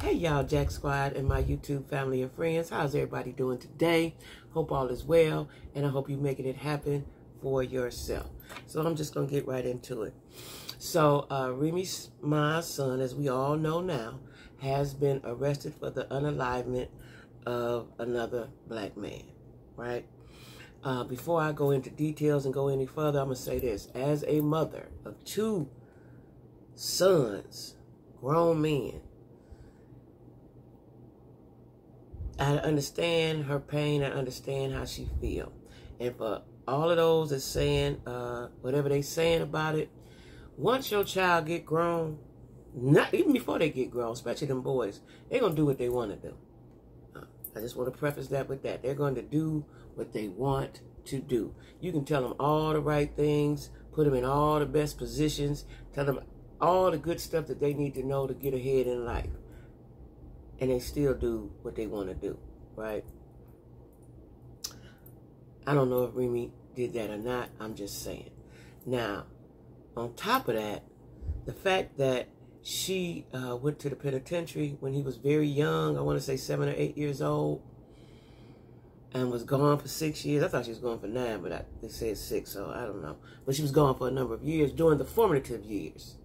Hey y'all, Jack Squad and my YouTube family and friends. How's everybody doing today? Hope all is well, and I hope you're making it happen for yourself. So I'm just gonna get right into it. So uh, Remy Ma son, as we all know now, has been arrested for the unalivement of another black man, right? Uh, before I go into details and go any further, I'm gonna say this: as a mother of two sons, grown men I understand her pain. I understand how she feel. And for all of those that saying uh, whatever they saying about it, once your child get grown, not even before they get grown, especially them boys, they're gonna do what they want to do. Uh, I just want to preface that with that. They're going to do what they want to do. You can tell them all the right things, put them in all the best positions, tell them all the good stuff that they need to know to get ahead in life and they still do what they want to do, right? I don't know if Remy did that or not. I'm just saying. Now, on top of that, the fact that she uh, went to the penitentiary when he was very young, I want to say seven or eight years old, and was gone for six years. I thought she was gone for nine, but I, they said six, so I don't know. But she was gone for a number of years during the formative years,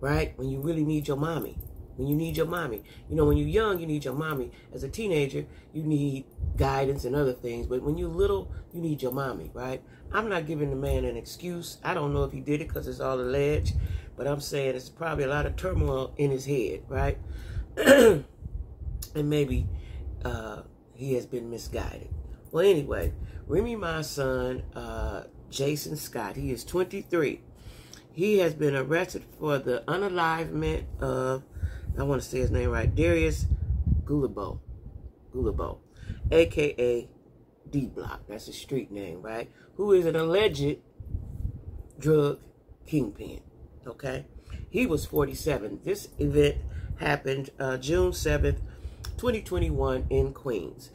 right? When you really need your mommy when you need your mommy. You know, when you're young, you need your mommy. As a teenager, you need guidance and other things. But when you're little, you need your mommy, right? I'm not giving the man an excuse. I don't know if he did it because it's all alleged. But I'm saying it's probably a lot of turmoil in his head, right? and maybe uh, he has been misguided. Well, anyway, Remy Ma son, uh, Jason Scott, he is 23. He has been arrested for the unalivement of I want to say his name right, Darius Gulabo, Gulabo, aka D Block. That's his street name, right? Who is an alleged drug kingpin. Okay, he was 47. This event happened uh, June 7th, 2021, in Queens.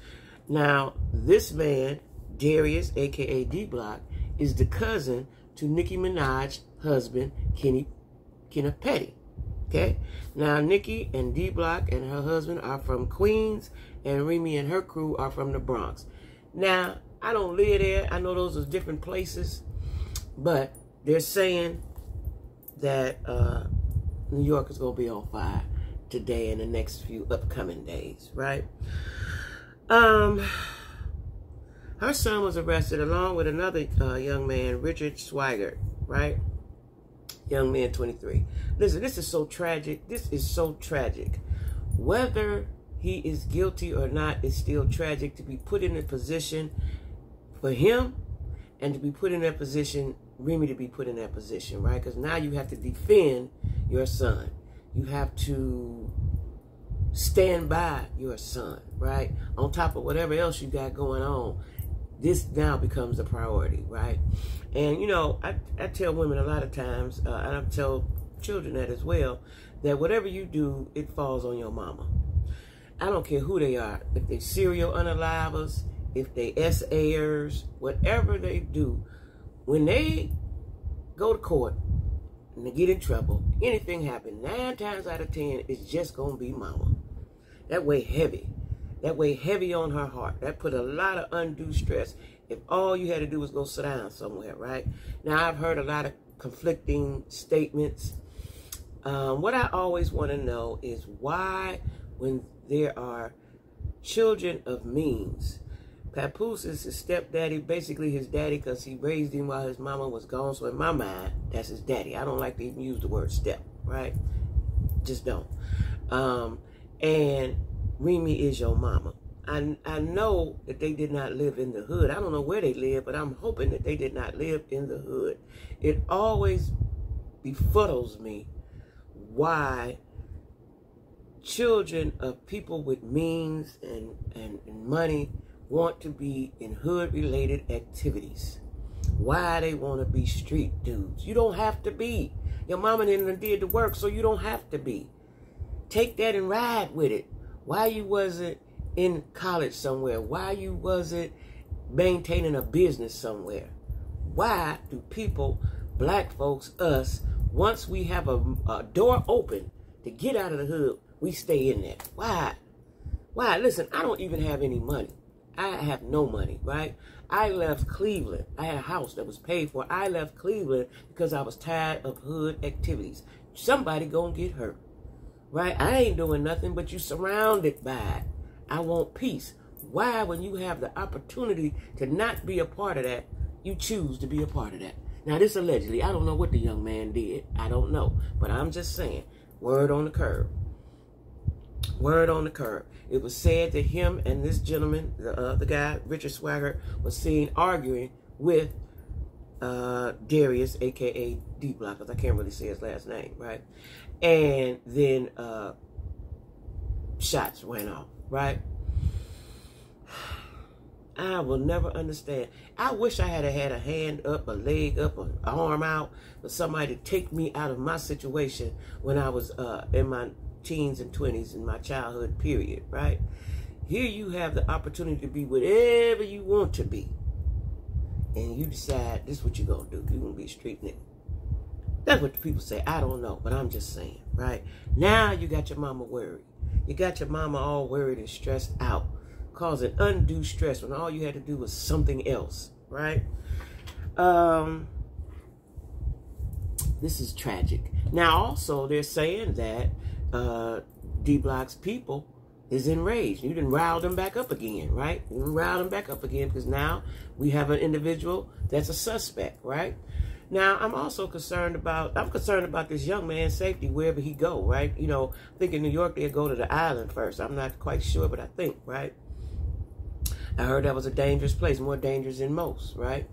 Now, this man, Darius, aka D Block, is the cousin to Nicki Minaj's husband, Kenny Kenneth Petty. Okay. Now, Nicki and D Block and her husband are from Queens, and Remy and her crew are from the Bronx. Now, I don't live there. I know those are different places, but they're saying that uh, New York is going to be on fire today and the next few upcoming days, right? Um, her son was arrested along with another uh, young man, Richard Swigert, right? Young man 23 listen this is so tragic. This is so tragic. Whether he is guilty or not is still tragic. To be put in a position for him and to be put in that position Remy to be put in that position right? Because now you have to defend your son. You have to stand by your son right? On top of whatever else you got going on this now becomes a priority, right? And you know, I, I tell women a lot of times, uh, and I tell children that as well, that whatever you do, it falls on your mama. I don't care who they are, if they're serial unalivers, if they SAers, whatever they do, when they go to court and they get in trouble, anything happen, nine times out of ten, it's just gonna be mama. That way heavy. That weighed heavy on her heart. That put a lot of undue stress. If all you had to do was go sit down somewhere, right? Now, I've heard a lot of conflicting statements. Um, what I always want to know is why, when there are children of means, Papoose is his stepdaddy, basically his daddy, because he raised him while his mama was gone. So in my mind, that's his daddy. I don't like to even use the word step, right? Just don't. Um, and Remy is your mama. I, I know that they did not live in the hood. I don't know where they live, but I'm hoping that they did not live in the hood. It always befuddles me why children of people with means and, and, and money want to be in hood-related activities. Why they want to be street dudes. You don't have to be. Your mama didn't did the work, so you don't have to be. Take that and ride with it. Why you wasn't in college somewhere? Why you wasn't maintaining a business somewhere? Why do people, black folks, us, once we have a, a door open to get out of the hood, we stay in there. Why? Why? Listen, I don't even have any money. I have no money, right? I left Cleveland. I had a house that was paid for. I left Cleveland because I was tired of hood activities. Somebody gonna get hurt, right? I ain't doing nothing, but you surrounded by it. I want peace. Why, when you have the opportunity to not be a part of that, you choose to be a part of that? Now, this allegedly, I don't know what the young man did. I don't know. But I'm just saying, word on the curb. Word on the curb. It was said that him and this gentleman, the uh, other guy, Richard Swagger, was seen arguing with uh, Darius, aka D Block, because I can't really say his last name, right? And then uh, shots went off, right? I will never understand. I wish I had had a hand up, a leg up, an arm out, for somebody to take me out of my situation when I was uh, in my teens and 20s in my childhood period, right? Here you have the opportunity to be whatever you want to be. And you decide this is what you're going to do. You're going to be street nigga. That's what the people say. I don't know, but I'm just saying, right? Now you got your mama worried. You got your mama all worried and stressed out, causing undue stress when all you had to do was something else, right? Um, this is tragic. Now, also, they're saying that uh, D Block's people is enraged. You didn't rile them back up again, right? You rile them back up again because now we have an individual that's a suspect, right? Now, I'm also concerned about, I'm concerned about this young man's safety wherever he go, right? You know, I think in New York, they'd go to the island first. I'm not quite sure, but I think, right? I heard that was a dangerous place, more dangerous than most, right?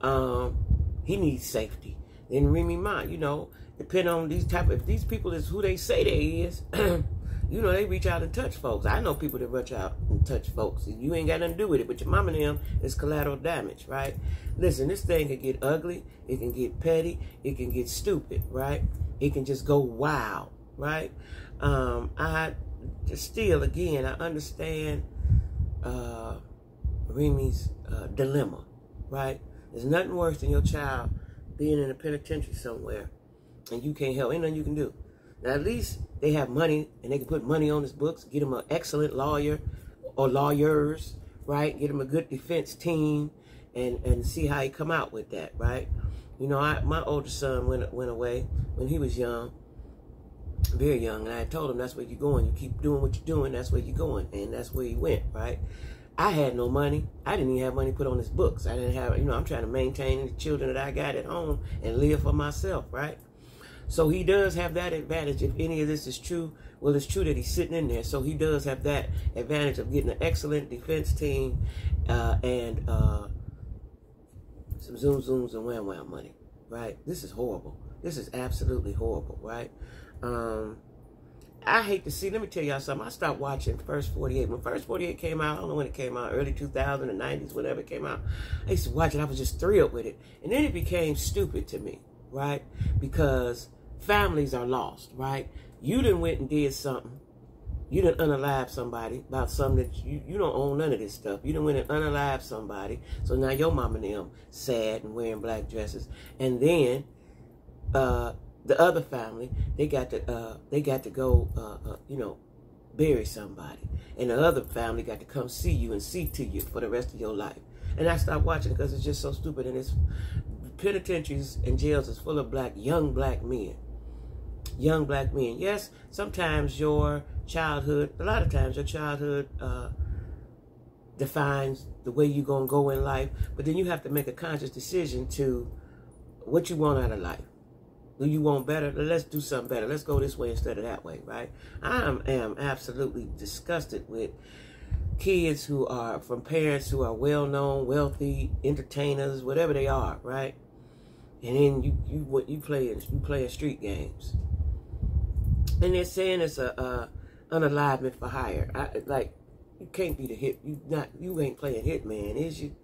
Um, he needs safety. Then Remy Ma, you know, depend on these type of, if these people is who they say they is, you know, they reach out and touch folks. I know people that reach out and touch folks. You ain't got nothing to do with it, but your mom and them is collateral damage, right? Listen, this thing can get ugly. It can get petty. It can get stupid, right? It can just go wild, right? Um, I still, again, I understand uh, Remy's uh, dilemma, right? There's nothing worse than your child being in a penitentiary somewhere and you can't help. Ain't nothing you can do. Now, at least they have money and they can put money on his books, get him an excellent lawyer or lawyers, right? Get him a good defense team and, and see how he come out with that, right? You know, I, my older son went went away when he was young, very young, and I told him that's where you're going. You keep doing what you're doing, that's where you're going, and that's where he went, right? I had no money. I didn't even have money put on his books. I didn't have, you know, I'm trying to maintain the children that I got at home and live for myself, right? So he does have that advantage. If any of this is true, well, it's true that he's sitting in there. So he does have that advantage of getting an excellent defense team uh, and uh, some zoom zooms and wham wham money, right? This is horrible. This is absolutely horrible, right? Um, I hate to see, let me tell y'all something. I stopped watching First 48. When First 48 came out, I don't know when it came out, early 2000s, 90s, whenever it came out. I used to watch it. I was just thrilled with it. And then it became stupid to me, right? Because families are lost, right? You done went and did something. You done unalive somebody about something that you, you don't own none of this stuff. You done went and unalive somebody. So now your mom and them sad and wearing black dresses. And then uh, the other family, they got to uh, they got to go uh, uh, you know, bury somebody. And the other family got to come see you and see to you for the rest of your life. And I stopped watching because it's just so stupid and it's penitentiaries and jails is full of black young black men young black men. Yes, sometimes your childhood, a lot of times your childhood uh, defines the way you're going to go in life, but then you have to make a conscious decision to what you want out of life. Do you want better? Let's do something better. Let's go this way instead of that way, right? I am, am absolutely disgusted with kids who are from parents who are well-known, wealthy, entertainers, whatever they are, right? And then you you what you play you playing street games and they're saying it's a, a unalivement for hire. I, like you can't be the hit. You not you ain't playing hitman, is you?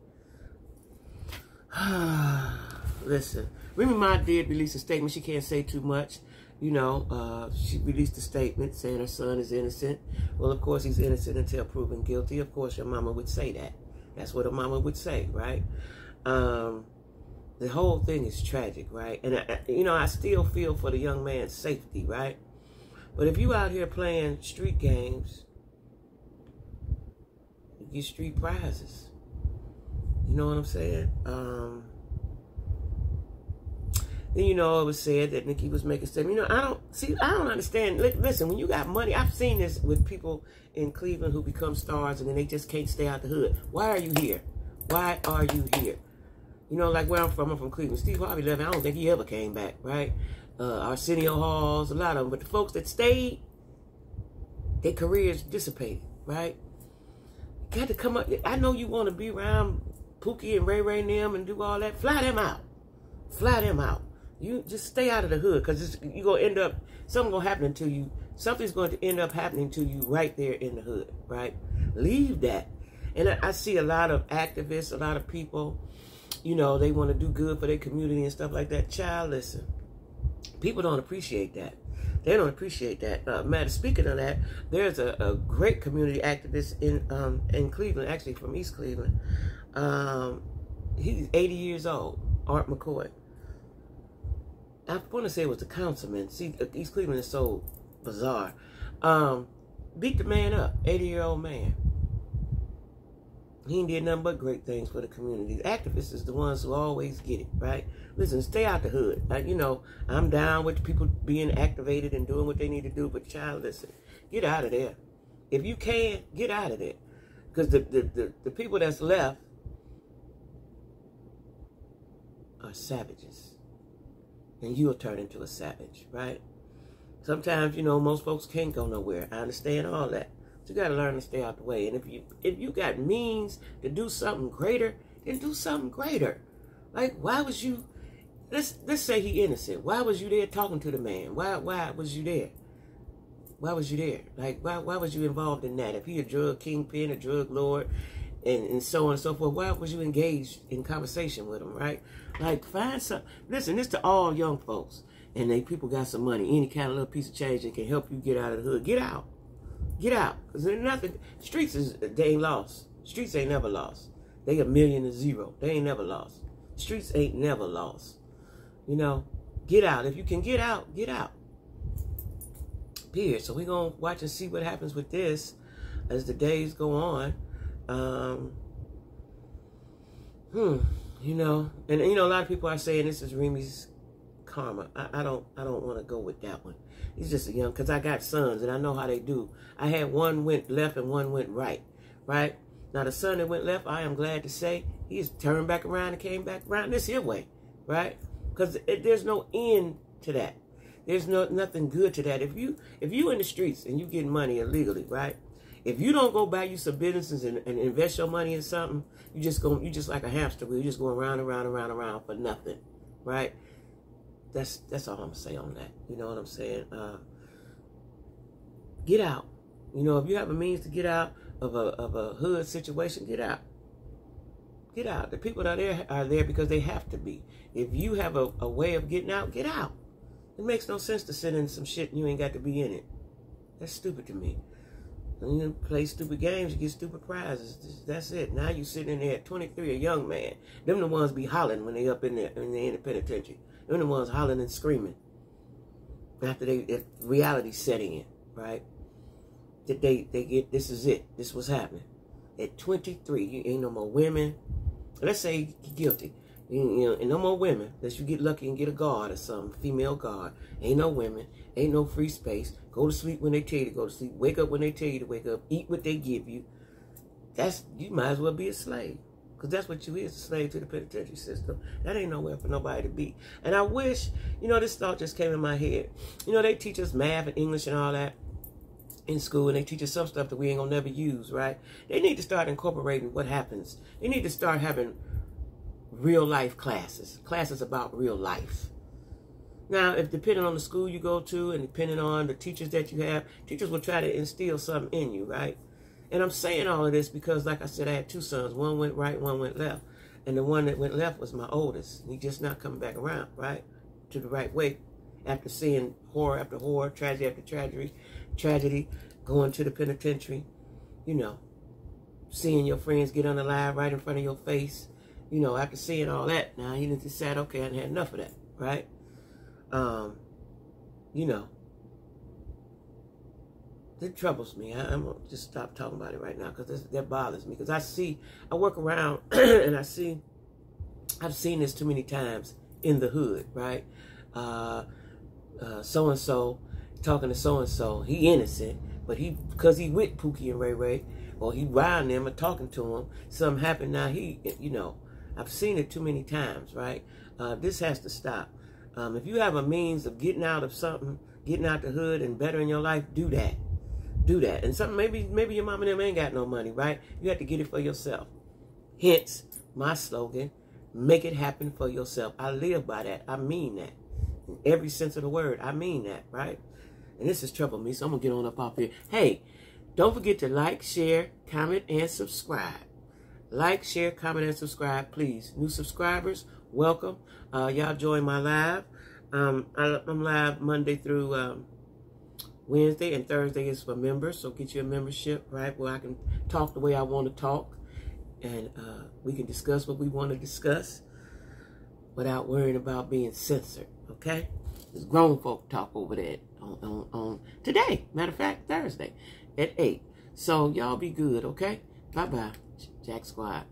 Listen, Remy Ma did release a statement. She can't say too much. You know, uh, she released a statement saying her son is innocent. Well, of course, he's innocent until proven guilty. Of course, your mama would say that. That's what a mama would say, right? Um, the whole thing is tragic, right? And, I, you know, I still feel for the young man's safety, right? But if you out here playing street games, you get street prizes. You know what I'm saying? Um, then you know it was said that Nicki was making stuff. You know, I don't see. I don't understand. Listen, when you got money, I've seen this with people in Cleveland who become stars and then they just can't stay out the hood. Why are you here? Why are you here? You know, like where I'm from, I'm from Cleveland. Steve Harvey left. I don't think he ever came back. Right? Uh, Arsenio Halls, a lot of them. But the folks that stayed, their careers dissipated. Right? got to come up. I know you want to be around Pookie and Ray Ray and them and do all that. Fly them out. Fly them out. You just stay out of the hood because you're going to end up, something going to happen to you. Something's going to end up happening to you right there in the hood, right? Leave that. And I, I see a lot of activists, a lot of people, you know, they want to do good for their community and stuff like that. Child, listen. People don't appreciate that. They don't appreciate that. Uh, matter speaking of that, there's a, a great community activist in um, in Cleveland, actually from East Cleveland. Um, he's 80 years old, Art McKoy. I want to say it was the councilman. See, uh, East Cleveland is so bizarre. Um, beat the man up, 80 year old man. He did nothing but great things for the community. activists is the ones who always get it, right? Listen, stay out the hood. Like, you know, I'm down with people being activated and doing what they need to do, but child, listen, get out of there. If you can, get out of there. Because the, the, the, the people that's left are savages and you'll turn into a savage, right? Sometimes, you know, most folks can't go nowhere. I understand all that. You got to learn to stay out the way. And if you if you got means to do something greater, then do something greater. Like, why was you? Let's let's say he innocent. Why was you there talking to the man? Why why was you there? Why was you there? Like, why why was you involved in that? If he a drug kingpin, a drug lord, and, and so on and so forth. Why was you engaged in conversation with them, right? Like, find some. Listen, this to all young folks, and they people got some money, any kind of little piece of change that can help you get out of the hood. Get out, get out, there's nothing. Streets is they ain't lost. Streets ain't never lost. They a million to zero. They ain't never lost. Streets ain't never lost. You know, get out. If you can get out, get out. Period. So we're gonna watch and see what happens with this as the days go on. Um, hmm, you know, and you know, a lot of people are saying this is Remy's karma. I, I don't, I don't want to go with that one. He's just a young, cause I got sons and I know how they do. I had one went left and one went right, right. Now the son that went left, I am glad to say, he's turned back around and came back around this here way, right? Because there's no end to that. There's no nothing good to that. If you if you in the streets and you get money illegally, right? If you don't go buy you some businesses and, and invest your money in something, you just go you just like a hamster wheel. You just going around and around and around and around for nothing, right? That's that's all I'm gonna say on that. You know what I'm saying? Uh, get out. You know, if you have a means to get out of a of a hood situation, get out. Get out. The people that are there are there because they have to be. If you have a, a way of getting out, get out. It makes no sense to sit in some shit and you ain't got to be in it. That's stupid to me. When you play stupid games, you get stupid prizes. That's it. Now you sitting in there at 23, a young man. Them the ones be hollering when they up in there in the, in the penitentiary. Them the ones hollering and screaming. After they if reality setting in, right? That they they get this is it. This was happening. At 23, you ain't no more women. Let's say guilty. You, you know, and no more women. Unless you get lucky and get a guard or something, female guard. Ain't no women. Ain't no free space. Go to sleep when they tell you to go to sleep. Wake up when they tell you to wake up. Eat what they give you. That's you might as well be a slave. Because that's what you is, a slave to the penitentiary system. That ain't nowhere for nobody to be. And I wish, you know, this thought just came in my head. You know, they teach us math and English and all that in school and they teach us some stuff that we ain't gonna never use, right? They need to start incorporating what happens. They need to start having real life classes, classes about real life. Now, if depending on the school you go to and depending on the teachers that you have, teachers will try to instill something in you, right? And I'm saying all of this because, like I said, I had two sons. One went right, one went left. And the one that went left was my oldest. He just not coming back around, right? To the right way after seeing horror after horror, tragedy after tragedy, tragedy, going to the penitentiary, you know, seeing your friends get on the unalive right in front of your face, you know, after seeing all that, now he just said, okay, I had enough of that, right? Um, you know, it troubles me. I, am gonna just stop talking about it right now because that bothers me. Because I see, I work around and I see, I've seen this too many times in the hood, right? So and so talking to so and so, he innocent, but he because he with Pookie and Ray Ray, or he riding them or talking to him, something happened. Now he, you know, I've seen it too many times, right? Uh, this has to stop. Um, if you have a means of getting out of something, getting out the hood and bettering your life, do that. Do that. And something maybe maybe your mom and them ain't got no money, right? You have to get it for yourself. Hence my slogan, make it happen for yourself. I live by that. I mean that. In every sense of the word. I mean that, right? And this is trouble me, so I'm gonna get on up off here. Hey, don't forget to like, share, comment, and subscribe. Like, share, comment, and subscribe, please. New subscribers, welcome. Uh, y'all join my live. Um, I, am live Monday through um, Wednesday, and Thursday is for members. So get you a membership, right, where I can talk the way I want to talk, and uh, we can discuss what we want to discuss without worrying about being censored. Okay, there's grown folk talk over that on, on, on today. Matter of fact, Thursday at eight. So y'all be good. Okay, bye bye, Jack Squad.